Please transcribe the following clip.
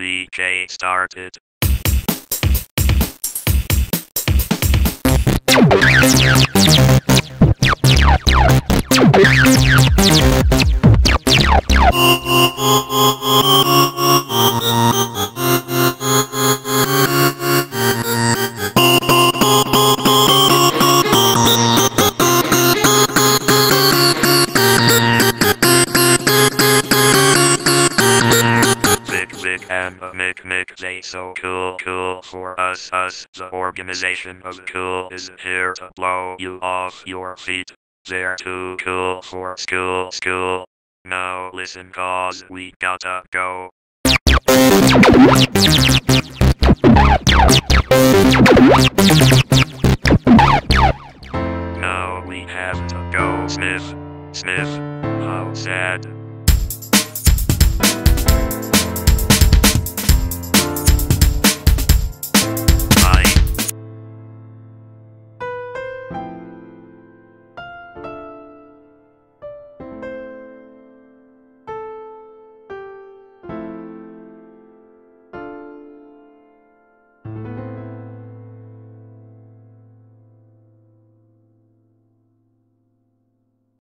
DJ started. and make make they so cool cool for us us. The organization of cool is here to blow you off your feet. They're too cool for school school. Now listen cause we gotta go. Now we have to go Smith. Smith, how sad.